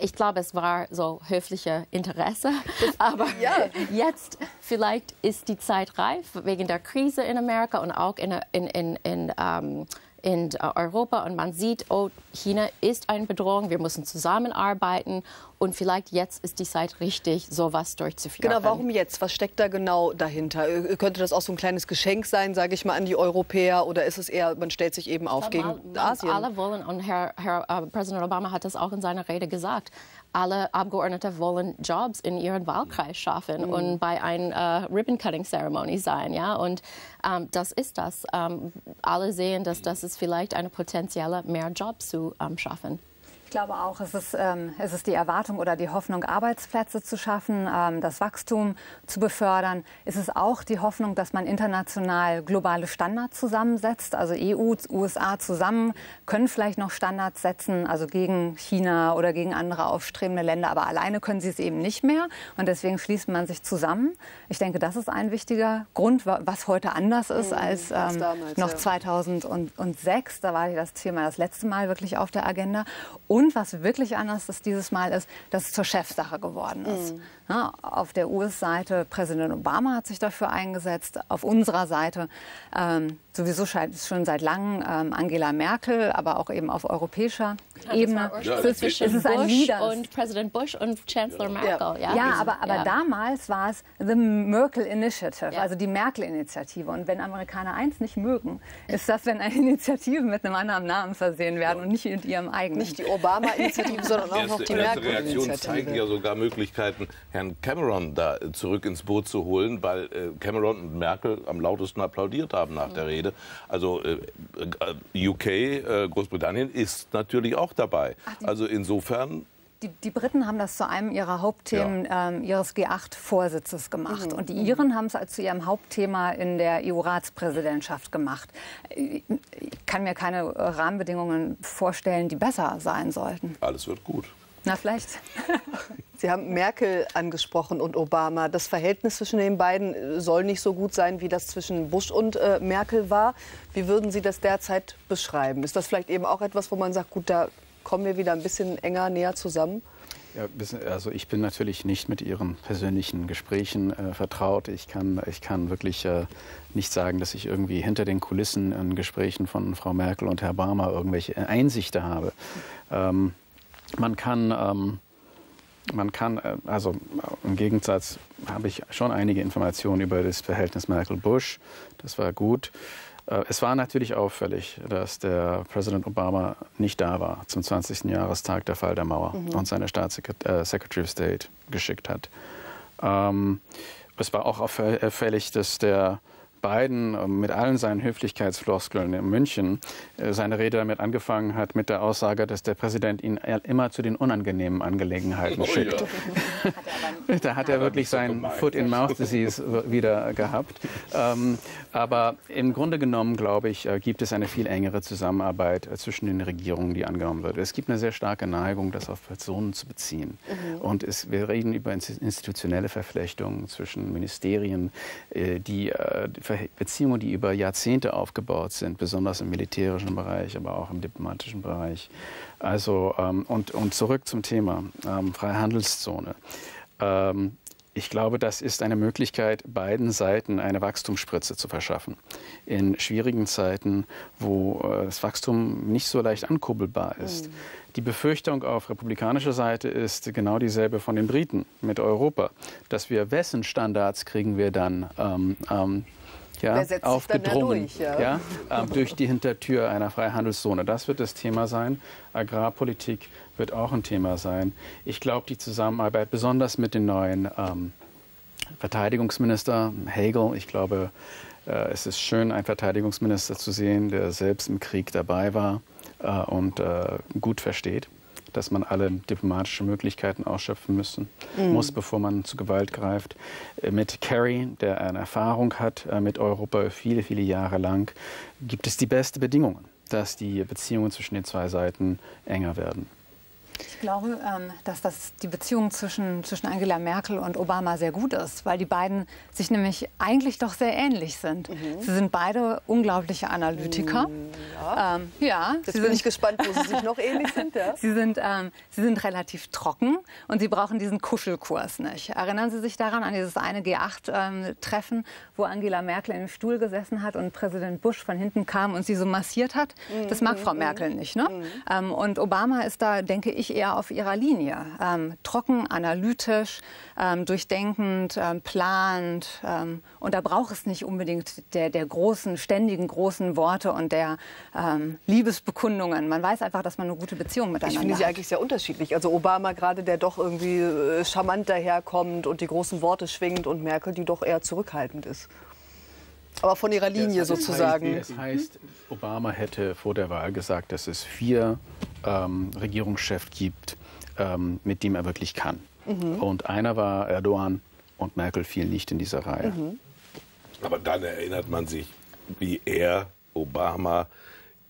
ich glaube, es war so höfliche Interesse. Aber ja. jetzt vielleicht ist die Zeit reif wegen der Krise in Amerika und auch in, in, in, in ähm, in äh, Europa und man sieht, oh, China ist eine Bedrohung, wir müssen zusammenarbeiten und vielleicht jetzt ist die Zeit richtig, sowas durchzuführen. Genau, warum jetzt? Was steckt da genau dahinter? Äh, könnte das auch so ein kleines Geschenk sein, sage ich mal, an die Europäer oder ist es eher, man stellt sich eben auf gegen Asien? Alle wollen und Herr, Herr uh, Präsident Obama hat das auch in seiner Rede gesagt alle Abgeordnete wollen Jobs in ihren Wahlkreis schaffen mhm. und bei einer uh, Ribbon-Cutting-Ceremony sein. Ja? Und ähm, das ist das. Ähm, alle sehen, dass das ist vielleicht eine potenzielle mehr Jobs zu ähm, schaffen. Ich glaube auch, es ist, ähm, es ist die Erwartung oder die Hoffnung, Arbeitsplätze zu schaffen, ähm, das Wachstum zu befördern. Es ist auch die Hoffnung, dass man international globale Standards zusammensetzt. Also EU, USA zusammen können vielleicht noch Standards setzen, also gegen China oder gegen andere aufstrebende Länder. Aber alleine können sie es eben nicht mehr. Und deswegen schließt man sich zusammen. Ich denke, das ist ein wichtiger Grund, was heute anders ist mhm, als ähm, damals, noch ja. 2006. Da war das Thema das letzte Mal wirklich auf der Agenda. Und was wirklich anders ist dieses Mal ist, dass es zur Chefsache geworden ist. Mhm. Ja, auf der US-Seite, Präsident Obama hat sich dafür eingesetzt. Auf unserer Seite ähm, sowieso schon seit langem ähm, Angela Merkel, aber auch eben auf europäischer ja, Ebene. Ja, es ist, es ist ein Leader. Und Präsident Bush und Chancellor Merkel. Ja, ja aber, aber damals war es The Merkel Initiative, also die Merkel-Initiative. Und wenn Amerikaner eins nicht mögen, ist das, wenn eine Initiative mit einem anderen Namen versehen werden und nicht mit ihrem eigenen. Nicht die Obama-Initiative, sondern auch noch die Merkel-Initiative. Die Reaktion zeigen ja sogar Möglichkeiten, Herrn Cameron da zurück ins Boot zu holen, weil äh, Cameron und Merkel am lautesten applaudiert haben nach der Rede. Also äh, äh UK, Großbritannien ist natürlich auch dabei. Also insofern die, die, Briten haben das zu einem ihrer Hauptthemen ja. ähm, ihres G8-Vorsitzes gemacht. Mhm. Und die Iren haben es als zu ihrem Hauptthema in der EU-Ratspräsidentschaft gemacht. Ich kann mir keine Rahmenbedingungen vorstellen, die besser sein sollten. Alles wird gut. Na, vielleicht. Sie haben Merkel angesprochen und Obama. Das Verhältnis zwischen den beiden äh, soll nicht so gut sein, wie das zwischen Bush und äh, Merkel war. Wie würden Sie das derzeit beschreiben? Ist das vielleicht eben auch etwas, wo man sagt, gut, da kommen wir wieder ein bisschen enger, näher zusammen? Ja, also ich bin natürlich nicht mit Ihren persönlichen Gesprächen äh, vertraut. Ich kann, ich kann wirklich äh, nicht sagen, dass ich irgendwie hinter den Kulissen in Gesprächen von Frau Merkel und Herr Barmer irgendwelche Einsichten habe. Ähm, man kann, ähm, man kann, äh, also im Gegensatz habe ich schon einige Informationen über das Verhältnis Merkel-Bush. Das war gut. Äh, es war natürlich auffällig, dass der Präsident Obama nicht da war zum 20. Jahrestag der Fall der Mauer mhm. und seine Staatssecretary äh, of State geschickt hat. Ähm, es war auch auffällig, dass der Biden ähm, mit allen seinen Höflichkeitsfloskeln in München äh, seine Rede damit angefangen hat mit der Aussage, dass der Präsident ihn immer zu den unangenehmen Angelegenheiten oh, schickt. Ja. da hat er wirklich sein Foot-in-Mouth-Disease wieder gehabt. Ähm, aber im Grunde genommen, glaube ich, äh, gibt es eine viel engere Zusammenarbeit äh, zwischen den Regierungen, die angenommen wird. Es gibt eine sehr starke Neigung, das auf Personen zu beziehen. Mhm. Und es, wir reden über institutionelle Verflechtungen zwischen Ministerien, die Beziehungen, die über Jahrzehnte aufgebaut sind, besonders im militärischen Bereich, aber auch im diplomatischen Bereich. Also, ähm, und, und zurück zum Thema ähm, Freihandelszone. Ähm, ich glaube, das ist eine Möglichkeit, beiden Seiten eine Wachstumsspritze zu verschaffen. In schwierigen Zeiten, wo äh, das Wachstum nicht so leicht ankurbelbar ist. Mhm. Die Befürchtung auf republikanischer Seite ist genau dieselbe von den Briten mit Europa, dass wir wessen Standards kriegen wir dann ähm, ähm, ja, aufgedrungen durch, ja? Ja, äh, durch die Hintertür einer Freihandelszone. Das wird das Thema sein. Agrarpolitik wird auch ein Thema sein. Ich glaube, die Zusammenarbeit, besonders mit dem neuen ähm, Verteidigungsminister Hagel, ich glaube, äh, es ist schön, einen Verteidigungsminister zu sehen, der selbst im Krieg dabei war äh, und äh, gut versteht dass man alle diplomatischen Möglichkeiten ausschöpfen müssen, mhm. muss, bevor man zu Gewalt greift. Äh, mit Kerry, der eine Erfahrung hat äh, mit Europa viele, viele Jahre lang, gibt es die besten Bedingungen, dass die Beziehungen zwischen den zwei Seiten enger werden. Ich glaube, ähm, dass das die Beziehung zwischen, zwischen Angela Merkel und Obama sehr gut ist, weil die beiden sich nämlich eigentlich doch sehr ähnlich sind. Mhm. Sie sind beide unglaubliche Analytiker. Mhm, ja. Ähm, ja Jetzt sie bin ich gespannt, wo sie sich noch ähnlich sind. Ja? sie, sind ähm, sie sind relativ trocken und sie brauchen diesen Kuschelkurs nicht. Erinnern Sie sich daran, an dieses eine G8-Treffen, ähm, wo Angela Merkel in dem Stuhl gesessen hat und Präsident Bush von hinten kam und sie so massiert hat? Mhm. Das mag Frau mhm. Merkel nicht. Ne? Mhm. Ähm, und Obama ist da, denke ich, eher eher auf ihrer Linie. Ähm, trocken, analytisch, ähm, durchdenkend, ähm, plant. Ähm, und da braucht es nicht unbedingt der, der großen, ständigen, großen Worte und der ähm, Liebesbekundungen. Man weiß einfach, dass man eine gute Beziehung miteinander hat. Ich finde sie eigentlich sehr unterschiedlich. Also Obama gerade, der doch irgendwie äh, charmant daherkommt und die großen Worte schwingt und Merkel, die doch eher zurückhaltend ist. Aber von ihrer Linie das sozusagen. Heißt, das heißt, Obama hätte vor der Wahl gesagt, dass es vier ähm, Regierungschefs gibt, ähm, mit dem er wirklich kann. Mhm. Und einer war Erdogan und Merkel fiel nicht in dieser Reihe. Mhm. Aber dann erinnert man sich, wie er, Obama,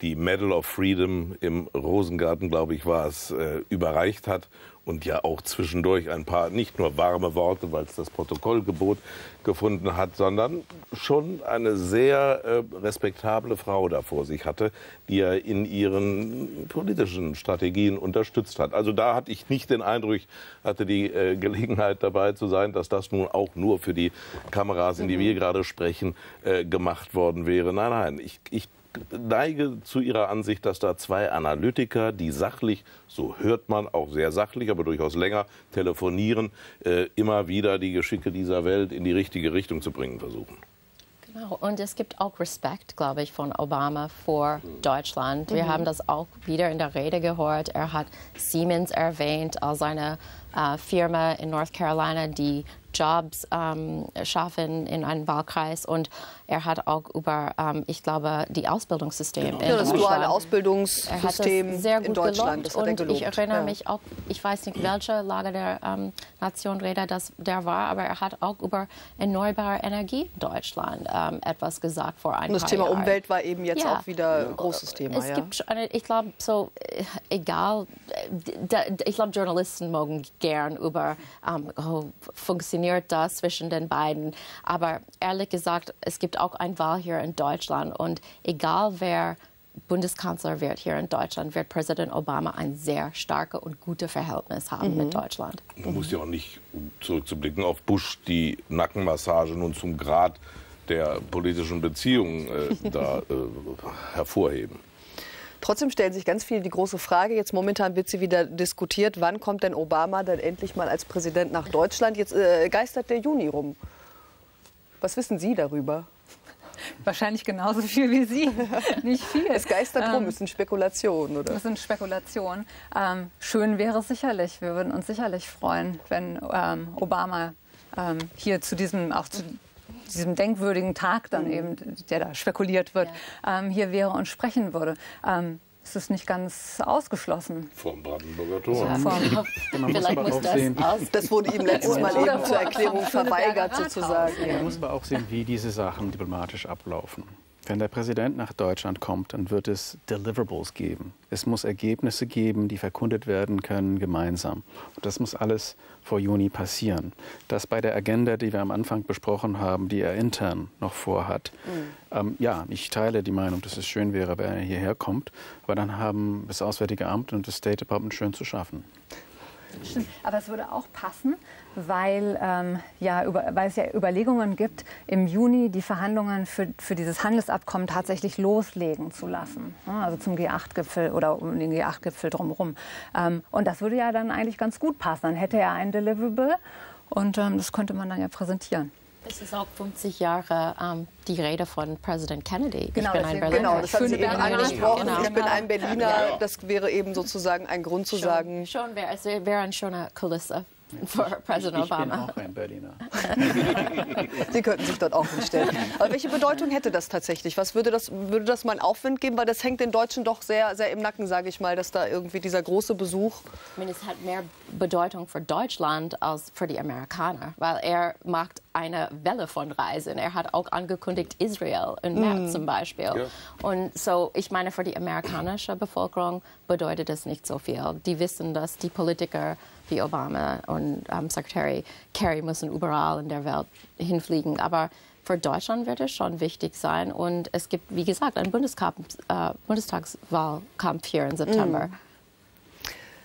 die Medal of Freedom im Rosengarten, glaube ich, war es, äh, überreicht hat und ja auch zwischendurch ein paar nicht nur warme Worte, weil es das Protokollgebot gefunden hat, sondern schon eine sehr äh, respektable Frau da vor sich hatte, die er in ihren politischen Strategien unterstützt hat. Also da hatte ich nicht den Eindruck, hatte die äh, Gelegenheit dabei zu sein, dass das nun auch nur für die Kameras, in die wir gerade sprechen, äh, gemacht worden wäre. Nein, nein, ich, ich neige zu Ihrer Ansicht, dass da zwei Analytiker, die sachlich, so hört man auch sehr sachlich, aber durchaus länger telefonieren, äh, immer wieder die Geschicke dieser Welt in die richtige Richtung zu bringen versuchen. Genau, und es gibt auch Respekt, glaube ich, von Obama vor Deutschland. Wir mhm. haben das auch wieder in der Rede gehört. Er hat Siemens erwähnt als eine äh, Firma in North Carolina, die Jobs ähm, schaffen in einem Wahlkreis und er hat auch über, ähm, ich glaube, die Ausbildungssystem genau. in ja, das duale Ausbildungssystem sehr gut in Deutschland. Das und ich erinnere ja. mich auch, ich weiß nicht, welche Lage der ähm, Nation Rede das der war, aber er hat auch über erneuerbare Energie in Deutschland ähm, etwas gesagt vor ein Und das paar Thema Jahren. Umwelt war eben jetzt ja. auch wieder ein großes Thema. Es gibt, eine, ich glaube, so äh, egal, ich glaube, Journalisten mögen gern über um, oh, funktioniert das zwischen den beiden. Aber ehrlich gesagt, es gibt auch eine Wahl hier in Deutschland und egal wer Bundeskanzler wird hier in Deutschland, wird Präsident Obama ein sehr starkes und gutes Verhältnis haben mhm. mit Deutschland. Man muss ja auch nicht, um zurückzublicken auf Bush, die Nackenmassage nun zum Grad der politischen Beziehungen äh, da äh, hervorheben. Trotzdem stellen sich ganz viele die große Frage, jetzt momentan wird sie wieder diskutiert, wann kommt denn Obama dann endlich mal als Präsident nach Deutschland? Jetzt äh, geistert der Juni rum. Was wissen Sie darüber? Wahrscheinlich genauso viel wie Sie. Nicht viel. Es geistert ähm, rum, es sind Spekulationen, oder? Es sind Spekulationen. Ähm, schön wäre es sicherlich. Wir würden uns sicherlich freuen, wenn ähm, Obama ähm, hier zu diesem, auch zu diesem denkwürdigen Tag dann mhm. eben, der da spekuliert wird, ja. ähm, hier wäre und sprechen würde. Es ist nicht ganz ausgeschlossen. Vom Brandenburger Tor. Ja. Vom, Vielleicht muss das aus. Das wurde ihm letztes Mal eben zur Erklärung verweigert, sozusagen. Man muss aber auch sehen, wie diese Sachen diplomatisch ablaufen. Wenn der Präsident nach Deutschland kommt, dann wird es Deliverables geben. Es muss Ergebnisse geben, die verkundet werden können gemeinsam. Und das muss alles vor Juni passieren. Das bei der Agenda, die wir am Anfang besprochen haben, die er intern noch vorhat. Mhm. Ähm, ja, ich teile die Meinung, dass es schön wäre, wenn er hierher kommt. Aber dann haben das Auswärtige Amt und das State Department schön zu schaffen. Stimmt. Aber es würde auch passen, weil, ähm, ja, über, weil es ja Überlegungen gibt, im Juni die Verhandlungen für, für dieses Handelsabkommen tatsächlich loslegen zu lassen. Also zum G8-Gipfel oder um den G8-Gipfel drumherum. Ähm, und das würde ja dann eigentlich ganz gut passen. Dann hätte er ein Deliverable und ähm, das könnte man dann ja präsentieren. Es ist auch 50 Jahre ähm, die Rede von Präsident Kennedy. Genau, ich bin ein Berliner. Genau, das hat Sie eben angesprochen. Genau. Ich bin ein Berliner. Das wäre eben sozusagen ein Grund zu schon, sagen. Schon wäre es wäre eine schöne Kulisse für Präsident Obama. Ich bin auch ein Berliner. Sie könnten sich dort auch hinstellen. Aber welche Bedeutung hätte das tatsächlich? Was würde das, würde das mal einen Aufwind geben? Weil das hängt den Deutschen doch sehr, sehr im Nacken, sage ich mal, dass da irgendwie dieser große Besuch. Ich meine, es hat mehr Bedeutung für Deutschland als für die Amerikaner, weil er macht eine Welle von Reisen. Er hat auch angekündigt Israel im März mm. zum Beispiel. Ja. Und so, ich meine, für die amerikanische Bevölkerung bedeutet es nicht so viel. Die wissen, dass die Politiker wie Obama und ähm, Secretary Kerry müssen überall in der Welt hinfliegen. Aber für Deutschland wird es schon wichtig sein. Und es gibt, wie gesagt, einen äh, Bundestagswahlkampf hier im September. Mm.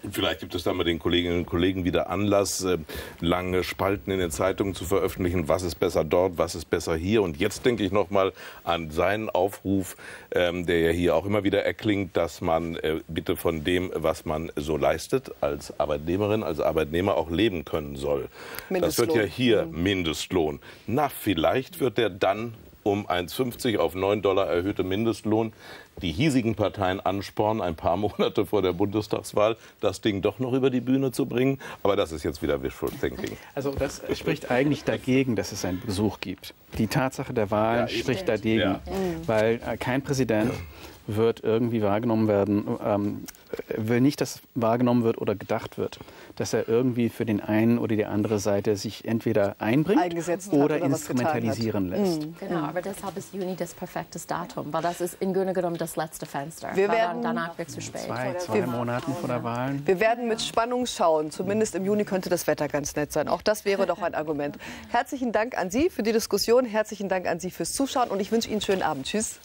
Vielleicht gibt es dann bei den Kolleginnen und Kollegen wieder Anlass, äh, lange Spalten in den Zeitungen zu veröffentlichen. Was ist besser dort, was ist besser hier? Und jetzt denke ich noch mal an seinen Aufruf, ähm, der ja hier auch immer wieder erklingt, dass man äh, bitte von dem, was man so leistet, als Arbeitnehmerin, als Arbeitnehmer auch leben können soll. Das wird ja hier mhm. Mindestlohn. Na, vielleicht wird der dann um 1,50 auf 9 Dollar erhöhte Mindestlohn die hiesigen Parteien anspornen, ein paar Monate vor der Bundestagswahl das Ding doch noch über die Bühne zu bringen. Aber das ist jetzt wieder Wishful Thinking. Also das spricht eigentlich dagegen, dass es einen Besuch gibt. Die Tatsache der Wahl ja, spricht dagegen, ja. weil äh, kein Präsident wird irgendwie wahrgenommen werden, ähm, will nicht, dass wahrgenommen wird oder gedacht wird, dass er irgendwie für den einen oder die andere Seite sich entweder einbringt Eingesetzt oder, oder instrumentalisieren hat. lässt. Mhm. Genau, aber deshalb ist Juni das perfekte Datum, weil das ist im Grunde genommen das letzte Fenster. Wir werden- dann, danach wird es zu spät. Zwei, zwei Monaten vor der Wahl. Wir werden mit Spannung schauen. Zumindest im Juni könnte das Wetter ganz nett sein. Auch das wäre doch ein Argument. Herzlichen Dank an Sie für die Diskussion. Herzlichen Dank an Sie fürs Zuschauen und ich wünsche Ihnen einen schönen Abend. Tschüss.